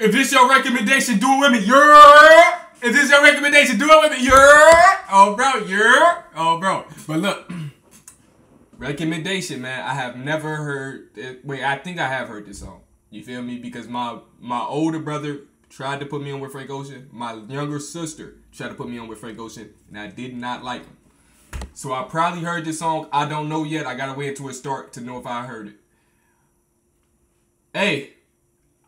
If this your recommendation, do it with me. Yeah. If this your recommendation, do it with me. Yeah. Oh, bro. Yeah. Oh, bro. But look, recommendation, man. I have never heard. It. Wait, I think I have heard this song. You feel me? Because my my older brother tried to put me on with Frank Ocean. My younger sister tried to put me on with Frank Ocean, and I did not like him. So I probably heard this song. I don't know yet. I gotta wait until it start to know if I heard it. Hey,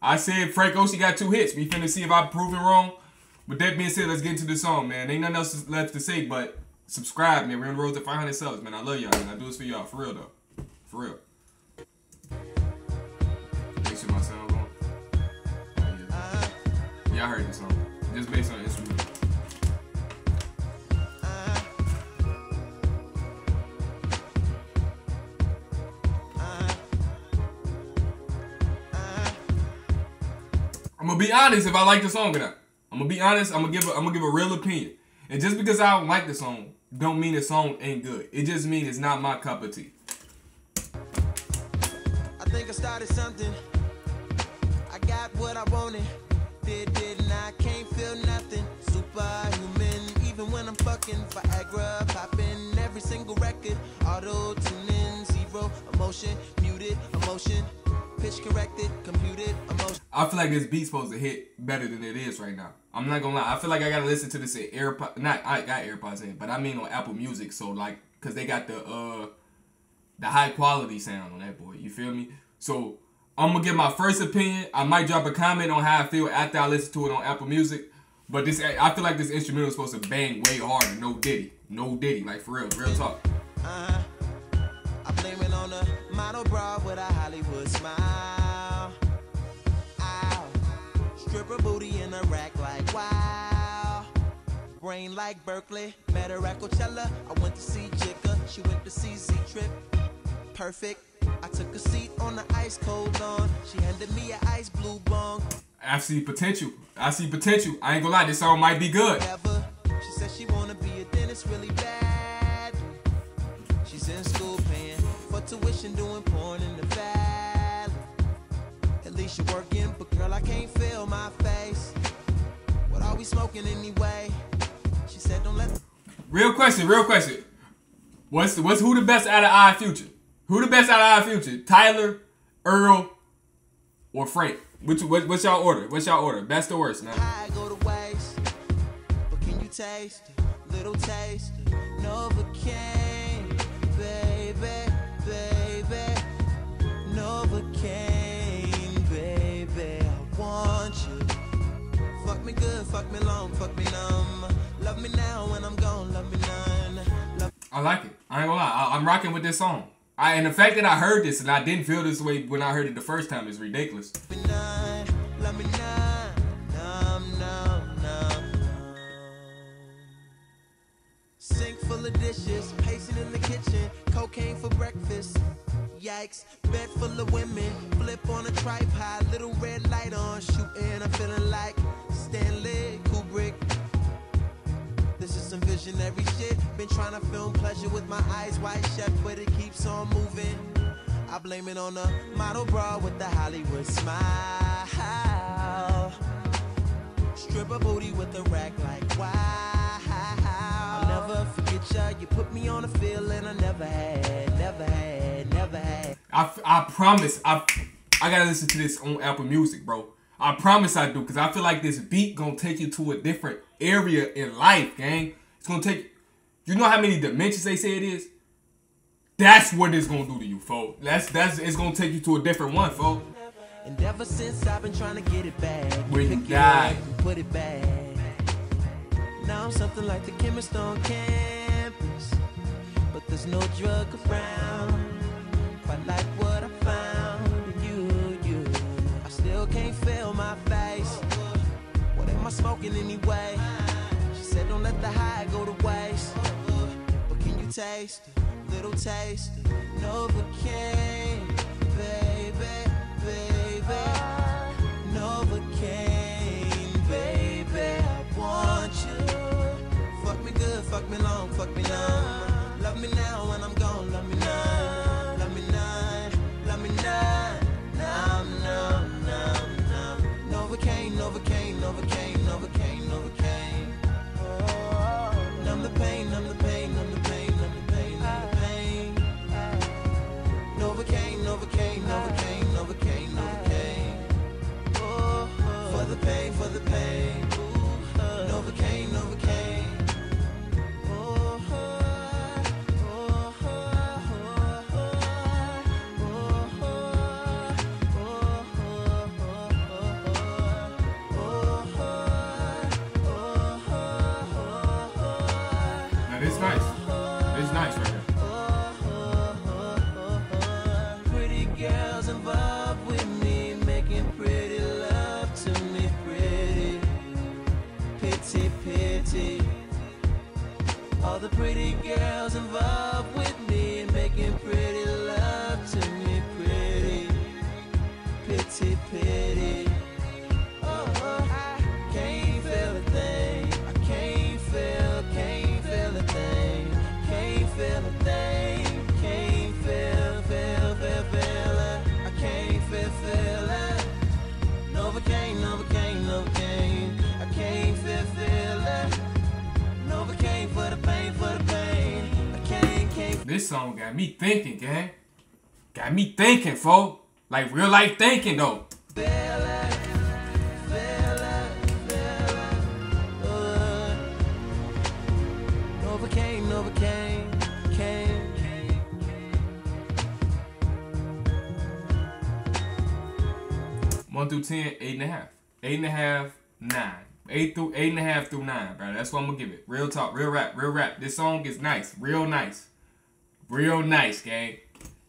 I said Frank Ocean got two hits. We finna see if I'm proven wrong. With that being said, let's get into the song, man. Ain't nothing else left to say but subscribe, man. We're on the road to 500 subs, man. I love y'all, man. I do this for y'all, for real though, for real. Make sure my sound yeah. Y'all heard this song. Just based on instrument. I'm gonna be honest if I like the song or not. I'm gonna be honest. I'm gonna give. A, I'm gonna give a real opinion. And just because I don't like the song, don't mean the song ain't good. It just means it's not my cup of tea. I think I started something. I got what I wanted. Did, did, and I can't feel nothing. Superhuman, even when I'm fucking Viagra, popping every single record. Auto tuning, zero emotion, muted emotion, pitch corrected, computed emotion. I feel like this beat's supposed to hit better than it is right now. I'm not gonna lie. I feel like I gotta listen to this at AirPod. Not I got AirPods in, but I mean on Apple Music. So like, cause they got the uh the high quality sound on that boy. You feel me? So I'm gonna give my first opinion. I might drop a comment on how I feel after I listen to it on Apple Music. But this, I feel like this instrumental is supposed to bang way harder. No Diddy, no Diddy, like for real, real talk. Uh-huh. I on a model bra with a Hollywood smile. Ow. Stripper booty in a rack like wow. Brain like Berkeley. Met her at Coachella. I went to see Jigga. She went to see Z Trip. Perfect. I took a seat on the ice cold lawn. She handed me an ice blue bong. I see potential. I see potential. I ain't gonna lie, this song might be good. Ever. Tuition, doing porn in the valley. At least you're working, but girl, I can't feel my face. What are we smoking anyway? She said, don't let. Real question, real question. What's what's who the best out of Odd Future? Who the best out of Odd Future? Tyler, Earl, or Frank? Which what, what's y'all order? What's y'all order? Best or worst, man? I go to waste, but can you taste? Little taste. Novacane, me good, fuck me long, fuck me numb. Love me now when I'm gone, love me none. Love I like it. I ain't gonna lie. I, I'm rocking with this song. I and the fact that I heard this and I didn't feel this way when I heard it the first time is ridiculous. none, none. Sink full of dishes, pacing in the kitchen, cocaine for breakfast. Yikes, bed full of women, flip on a tripod, little red light on, shooting. I'm feeling like Stanley Kubrick. This is some visionary shit. Been trying to film pleasure with my eyes wide shut, but it keeps on moving. I blame it on a model bra with the Hollywood smile. Stripper booty with a rack like wow. I'll never forget ya. You put me on a feeling I never had, I, I promise. I I gotta listen to this on Apple Music, bro. I promise I do, because I feel like this beat gonna take you to a different area in life, gang. It's gonna take you know how many dimensions they say it is? That's what it's gonna do to you, folks. That's that's it's gonna take you to a different one, folks. And ever since I've been trying to get it back, Where you pick it died. put it back. Now I'm something like the chemist on campus, but there's no drug around. Feel my face. What am I smoking anyway? She said don't let the high go to waste. But can you taste it? Little taste? Novacane, baby, baby. Novacane, baby. I want you. Fuck me good, fuck me long, fuck me numb. Love me now when I'm the pretty girls involved with me and making pretty love to me. Pretty, pity, pity. This song got me thinking, gang. Got me thinking, folk. Like real life thinking, though. One through ten, eight and a half. Eight and a half, nine. Eight through eight and a half through nine, bro. That's what I'm gonna give it. Real talk, real rap, real rap. This song is nice, real nice, real nice, gang.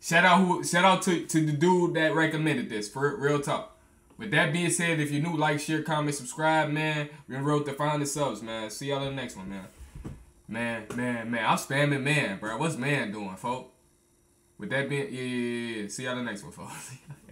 Shout out who, shout out to to the dude that recommended this for real talk. With that being said, if you're new, like, share, comment, subscribe, man. Road to find the subs, man. See y'all in the next one, man. Man, man, man. I'm spamming man, bro. What's man doing, folk? With that being, yeah, yeah, yeah, yeah. See y'all in the next one, folks.